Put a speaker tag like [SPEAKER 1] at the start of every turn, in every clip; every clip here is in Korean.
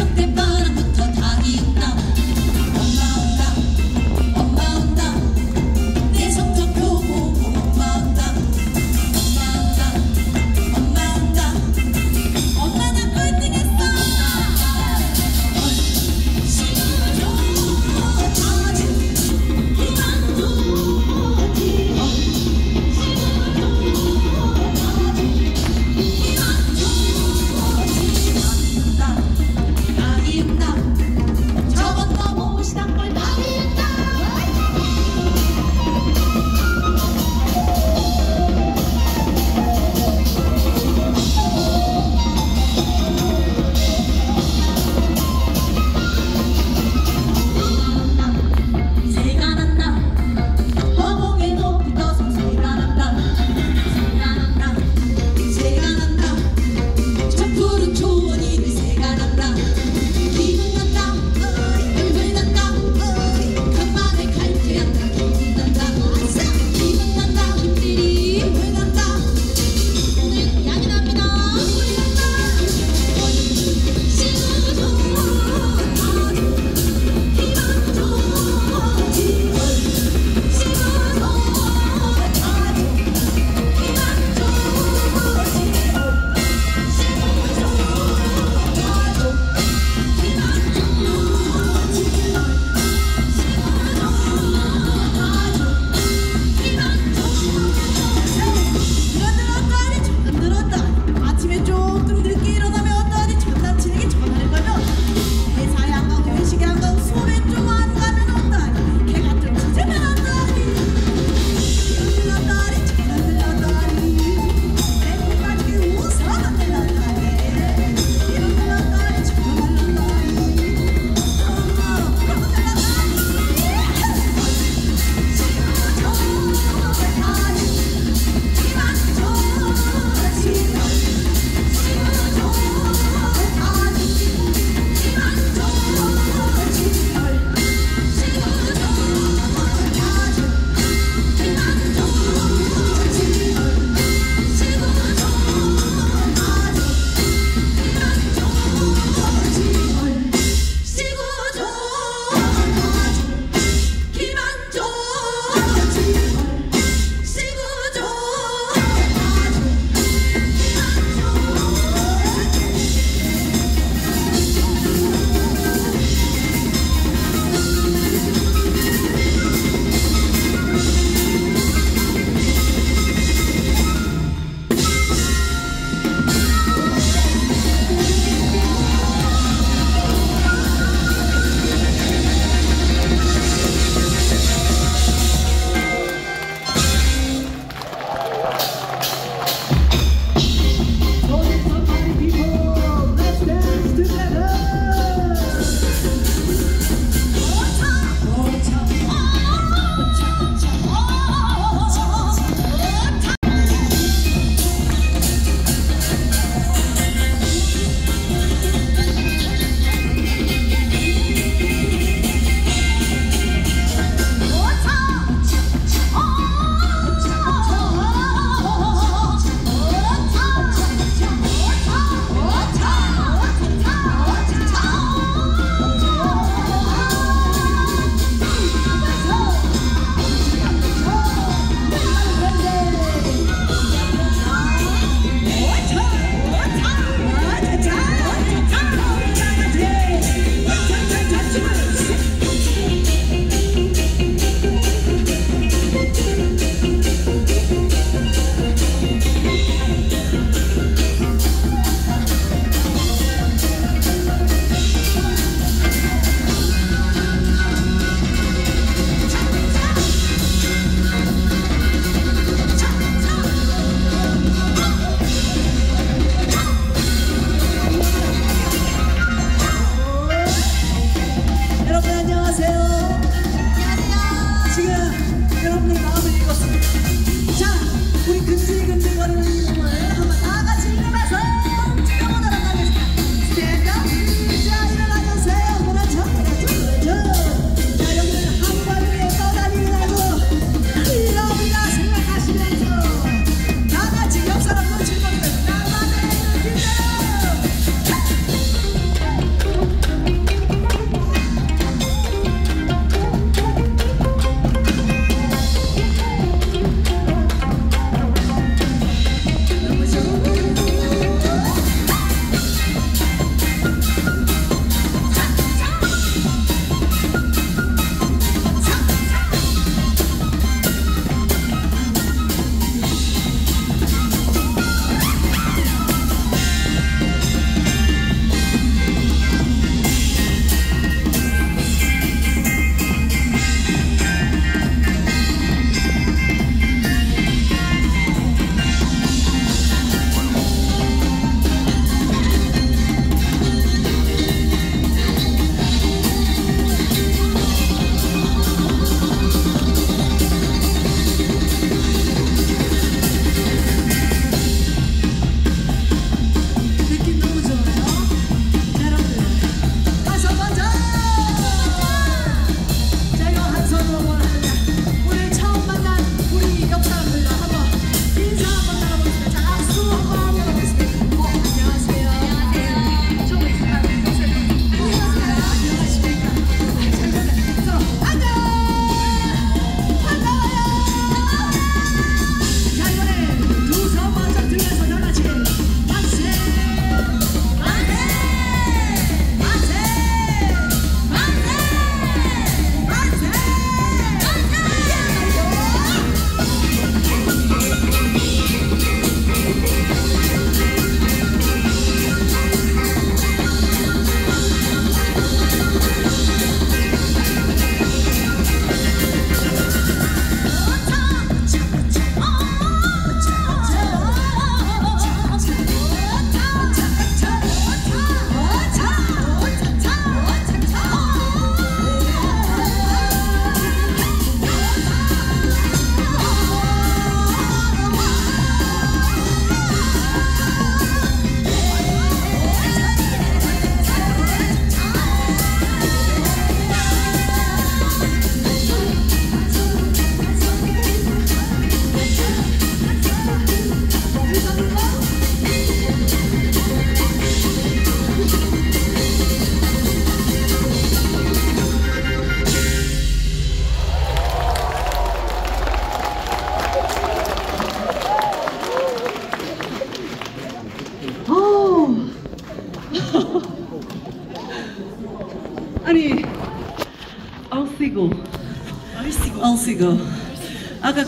[SPEAKER 1] no te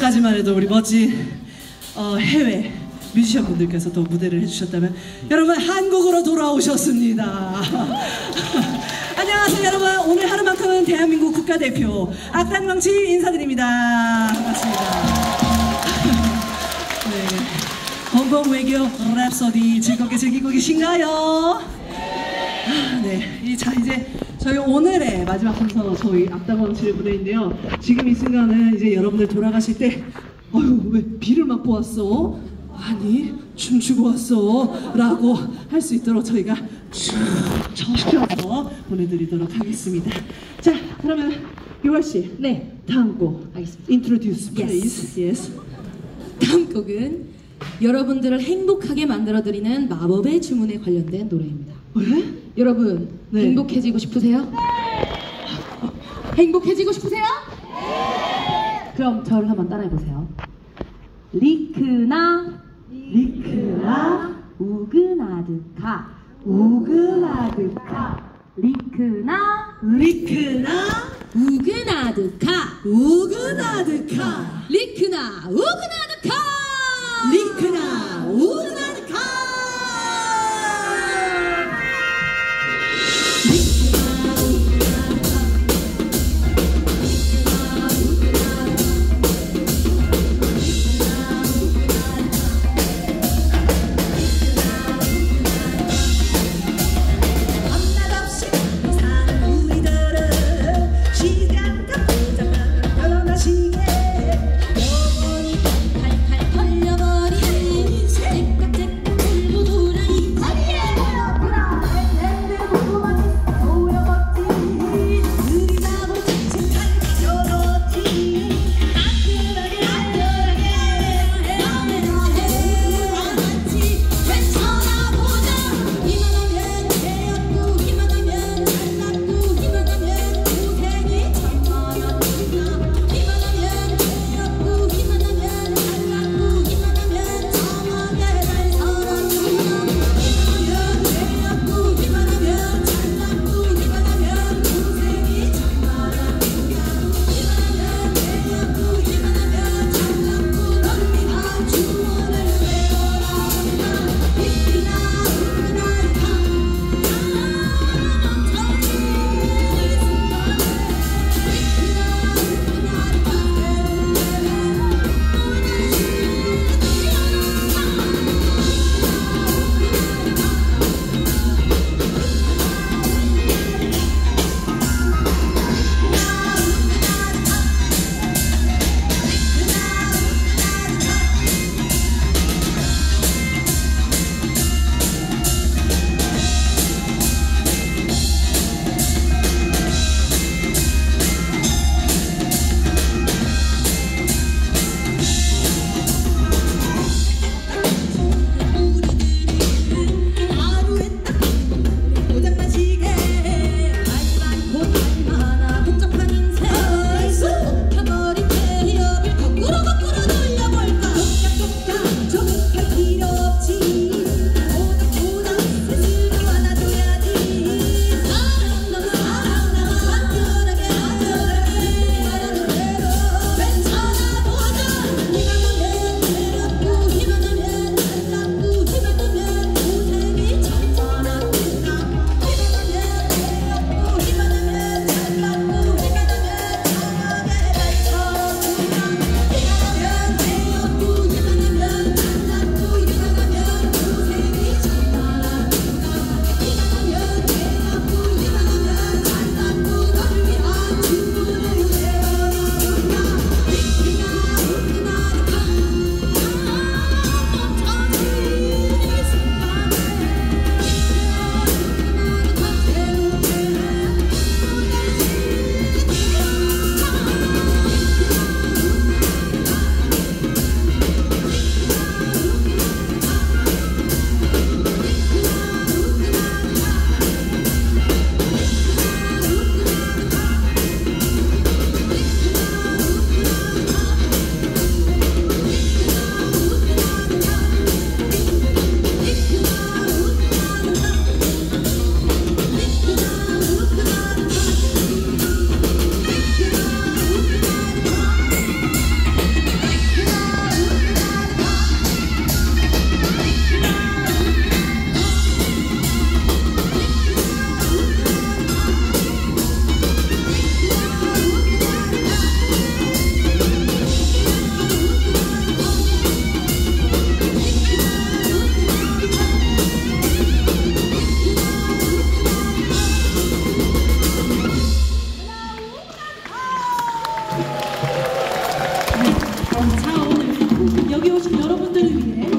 [SPEAKER 2] 아까까지만 해도 우리 멋진 어, 해외 뮤지션 분들께서 또 무대를 해주셨다면 여러분 한국으로 돌아오셨습니다. 안녕하세요 여러분 오늘 하루만큼은 대한민국 국가대표 악단광치 인사드립니다. 반갑습니다. 네. 헌법 외교 랩소디 즐겁게 즐기고 계신가요? 아, 네. 이, 자, 이제 저희 오늘의 마지막 순서 저희 앞다방칠 무대인데요. 지금 이 순간은 이제 여러분들 돌아가실 때, 어휴, 왜 비를 맞고 왔어? 아니, 춤추고 왔어. 라고 할 수 있도록 저희가 쭉 저시켜서 보내드리도록 하겠습니다. 자, 그러면 유월씨.
[SPEAKER 1] 네,
[SPEAKER 2] 다음 곡.
[SPEAKER 1] 알겠습니다.
[SPEAKER 2] Introduce,
[SPEAKER 1] Yes.
[SPEAKER 2] please. Yes.
[SPEAKER 1] 다음 곡은 여러분들을 행복하게 만들어드리는 마법의 주문에 관련된 노래입니다.
[SPEAKER 2] 왜?
[SPEAKER 1] 여러분,
[SPEAKER 2] 네.
[SPEAKER 1] 행복해지고 싶으세요? 행복해지고 싶으세요? 그럼 저를 한번 따라해보세요. 리크나, 리크나, 우그나드카, 우그나드카, 리크나,
[SPEAKER 2] 리크나,
[SPEAKER 1] 우그나드카,
[SPEAKER 2] 우그나드카.
[SPEAKER 1] 리크나, 우그나드카!
[SPEAKER 2] 리크나 우르나드카
[SPEAKER 3] 네, 자
[SPEAKER 1] 오늘 여기 오신 여러분들을 위해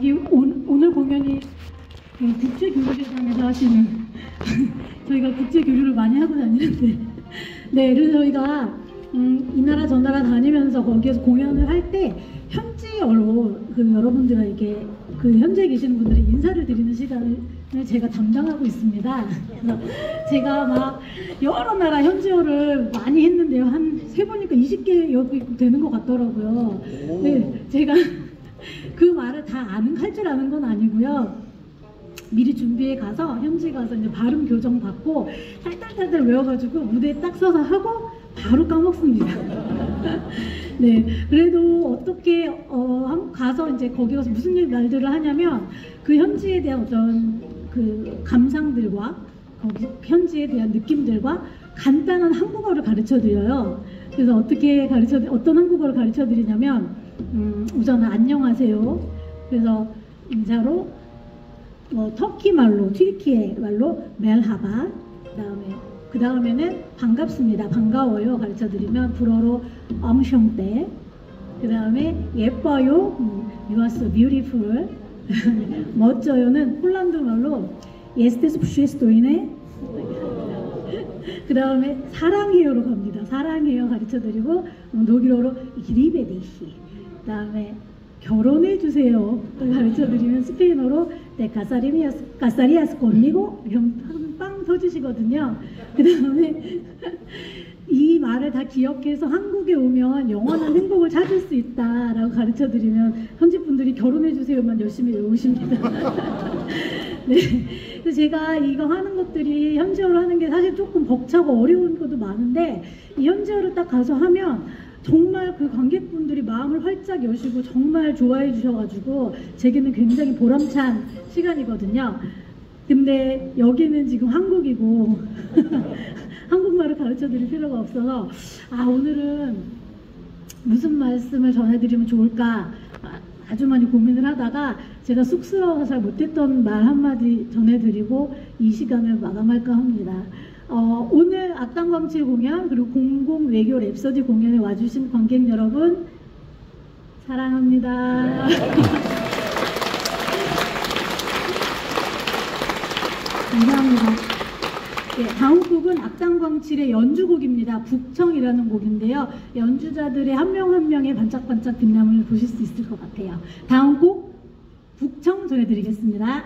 [SPEAKER 1] 여기 오, 오늘 공연이 그 국제교류재단에서 하시는 저희가 국제교류를 많이 하고 다니는데 네, 그래서 저희가 음, 이 나라 저 나라 다니면서 거기에서 공연을 할 때 현지어로 그 여러분들에게
[SPEAKER 4] 그 현재 계시는 분들의 인사를 드리는 시간을 제가 담당하고 있습니다. 그래서 제가 막 여러 나라 현지어를 많이 했는데요. 한 세 보니까 20개 여기 되는 것 같더라고요. 네, 제가 그 말을 다 아는 할 줄 아는 건 아니고요. 미리 준비해 가서 현지 가서 이제 발음 교정 받고 딸딸딸딸 외워가지고 무대에 딱 서서 하고 바로 까먹습니다. 네, 그래도 어떻게 어, 한- 가서 이제 거기 가서 무슨 일 말들을 하냐면 그 현지에 대한 어떤 그 감상들과 거기 현지에 대한 느낌들과 간단한 한국어를 가르쳐 드려요. 그래서 어떻게 가르쳐 어떤 한국어를 가르쳐 드리냐면 음, 우선은 안녕하세요. 그래서 인사로 뭐 터키 말로 튀르키예 말로 merhaba 그다음에 그 다음에는 반갑습니다. 반가워요. 가르쳐 드리면 불어로 enchantée 그 다음에 예뻐요. 음, you are so beautiful. 멋져요는 폴란드 말로 jesteś przystojny. 그 다음에 사랑해요로 갑니다. 사랑해요. 가르쳐 드리고 음, 독일어로 리베데시 그 다음에 결혼해 주세요. 가르쳐 드리면 스페인어로 네 가사리미아스 가사리아스 이러면 빵 터지시거든요. 그다음에 이 말을 다 기억해서 한국에 오면 영원한 행복을 찾을 수 있다라고 가르쳐 드리면 현지 분들이 결혼해 주세요만 열심히 외우십니다. 네. 그래서 제가 이거 하는 것들이 현지어로 하는 게 사실 조금 벅차고 어려운 것도 많은데 이 현지어를 딱 가서 하면 정말 그 관객분들이 마음을 활짝 여시고 정말 좋아해 주셔가지고 제게는 굉장히 보람찬 시간이거든요. 근데 여기는 지금 한국이고 한국말을 가르쳐 드릴 필요가 없어서 아 오늘은 무슨 말씀을 전해드리면 좋을까 아, 아주 많이 고민을 하다가 제가 쑥스러워서 잘 못했던 말 한마디 전해드리고 이 시간을 마감할까 합니다. 어, 오늘 악당광칠 공연 그리고 공공 외교 랩서디 공연에 와주신 관객 여러분 사랑합니다. 감사합니다. 네, 다음 곡은 악당광칠의 연주곡입니다. 북청이라는 곡인데요. 연주자들의 한 명한 명의 반짝반짝 빛남을 보실 수 있을 것 같아요. 다음 곡 북청 전해드리겠습니다.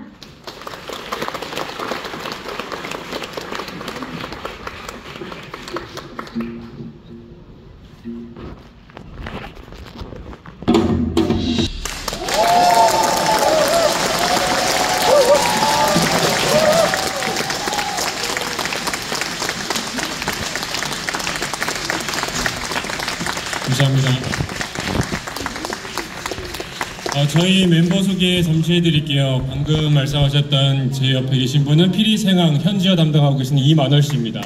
[SPEAKER 5] 저희 멤버 소개 잠시 해드릴게요. 방금 말씀하셨던 제 옆에 계신 분은 피리생황 현지어 담당하고 계신 이만월 씨입니다.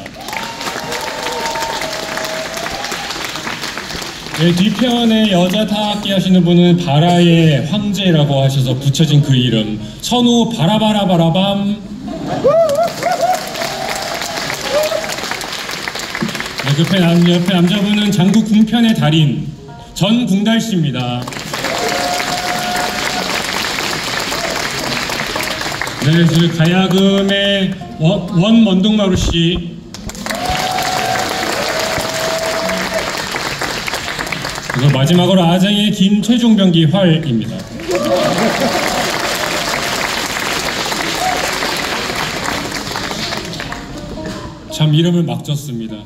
[SPEAKER 5] 네, 뒤편에 여자 타악기 하시는 분은 바라의 황제라고 하셔서 붙여진 그 이름 선우 바라바라바라밤 네, 그 옆에, 남, 옆에 남자분은 장국 궁편의 달인 전궁달 씨입니다. 네, 그 가야금의 원, 원먼둥마루 씨. 그리고 마지막으로 아쟁의 김최종병기 활입니다. 참 이름을 막 졌습니다.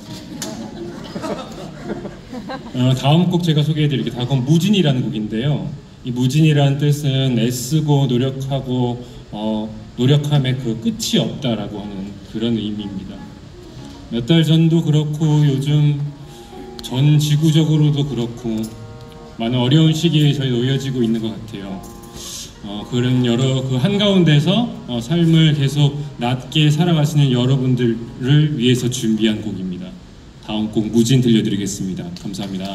[SPEAKER 5] 어, 다음 곡 제가 소개해드릴게요. 다음 무진이라는 곡인데요. 이 무진이라는 뜻은 애쓰고 노력하고 어, 노력함에 그 끝이 없다라고 하는 그런 의미입니다. 몇 달 전도 그렇고 요즘 전 지구적으로도 그렇고 많은 어려운 시기에 저희 놓여지고 있는 것 같아요. 어, 그런 여러 그 한가운데서 어, 삶을 계속 낮게 살아가시는 여러분들을 위해서 준비한 곡입니다. 다음 곡 무진 들려드리겠습니다. 감사합니다.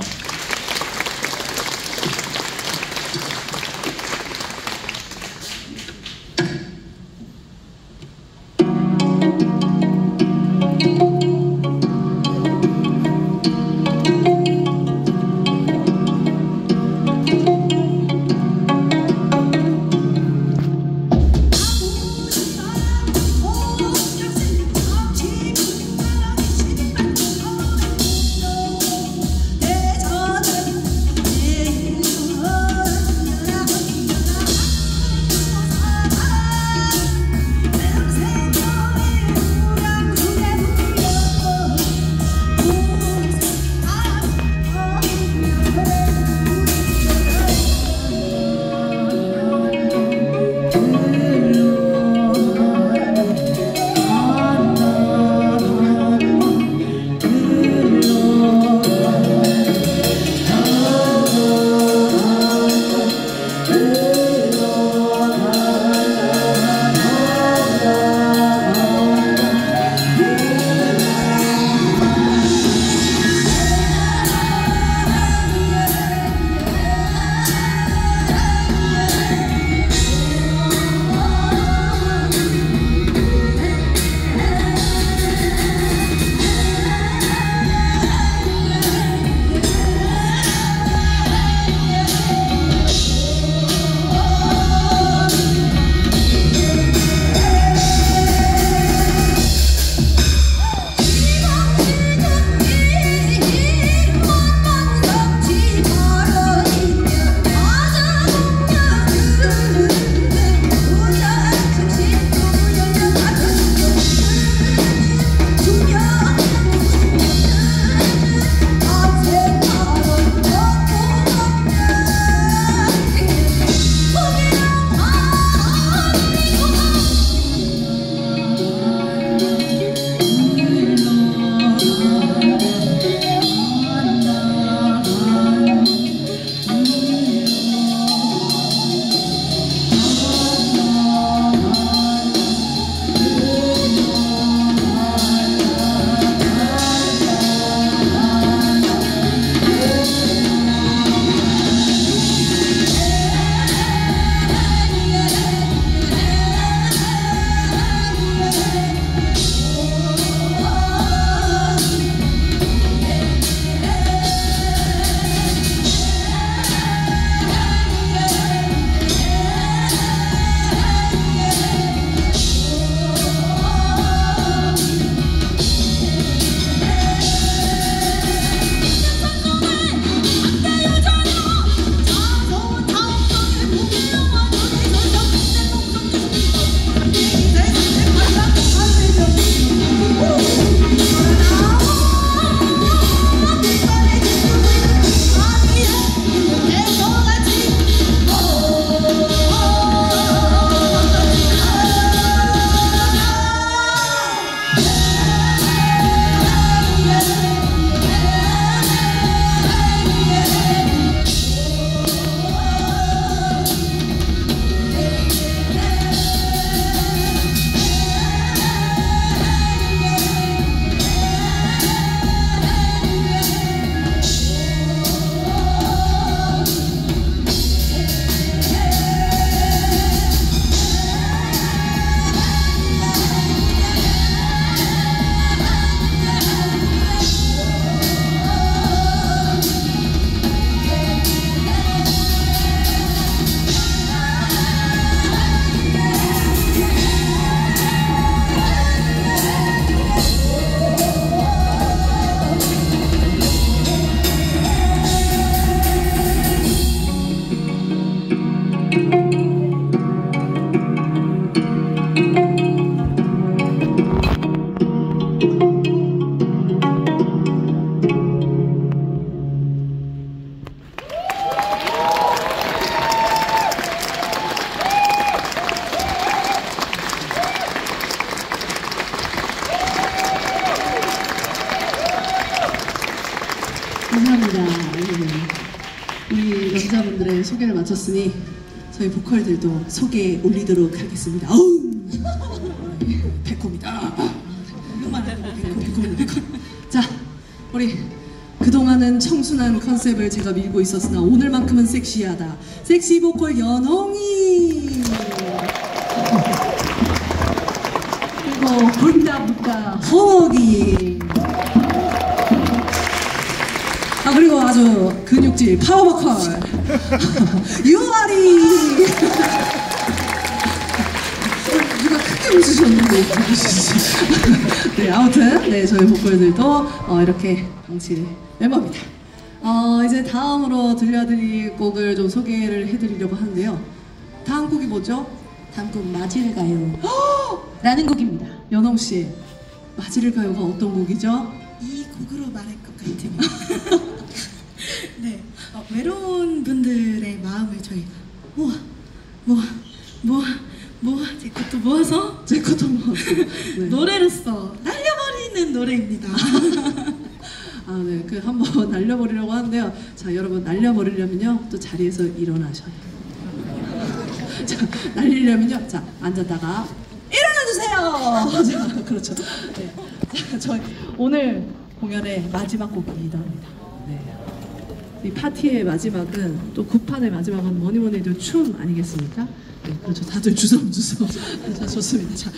[SPEAKER 2] 소개 올리도록 하겠습니다. 어우! 백호입니다. 백호, 백호, 백호. 자, 우리 그동안은 청순한 컨셉을 제가 밀고 있었으나 오늘만큼은 섹시하다. 섹시 보컬 연홍이. 그리고 불다 붙다 허벅이. 아 그리고 아주 근육질 파워 보컬 유아리 웃으셨는데 네 아무튼 네 저희 보컬들도 어, 이렇게 방치 멤버입니다 어 이제 다음으로 들려드릴 곡을 좀 소개를 해드리려고 하는데요 다음 곡이 뭐죠?
[SPEAKER 3] 다음 곡 맞이를 가요. 라는 곡입니다.
[SPEAKER 2] 연홍 씨 맞이를 가요가 어떤 곡이죠?
[SPEAKER 3] 이 곡으로 말할 것 같으면 네 어, 외로운 분들의 마음을 저희가 모아 모아 모아 모아 제 것도 모아서
[SPEAKER 2] 제 것도 모았어요 네.
[SPEAKER 3] 노래로서 날려버리는 노래입니다.
[SPEAKER 2] 아, 네. 그 한번 날려버리려고 하는데요. 자, 여러분 날려버리려면요. 또 자리에서 일어나셔야 돼요. 자, 날리려면요. 자, 앉았다가 일어나 주세요. 자, 그렇죠. 네. 자, 저희 오늘 공연의 마지막 곡이 이더입니다. 네. 이 파티의 마지막은 또 구판의 마지막은 뭐니 뭐니 해도 춤 아니겠습니까? 네, 그렇죠. 다들 주섬주섬. 자, 좋습니다. 자,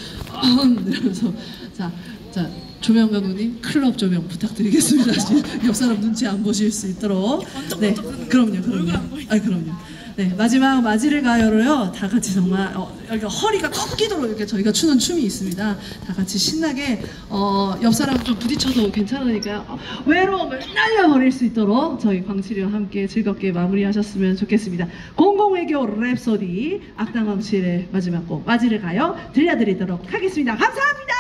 [SPEAKER 2] 음, 이러면서 자, 자 조명 감독님 클럽 조명 부탁드리겠습니다. 지금 옆 사람 눈치 안 보실 수 있도록. 네, 그럼요, 그럼요. 아, 그럼요. 네, 마지막 맞이를 가요로요. 다 같이 정말 어, 여기 허리가 꺾이도록 이렇게 저희가 추는 춤이 있습니다. 다 같이 신나게 어, 옆 사람 좀 부딪혀도 괜찮으니까요. 어, 외로움을 날려 버릴 수 있도록 저희 광칠이와 함께 즐겁게 마무리하셨으면 좋겠습니다. 공공외교 랩소디 악당광칠의 마지막 곡 맞이를 가요 들려드리도록 하겠습니다. 감사합니다.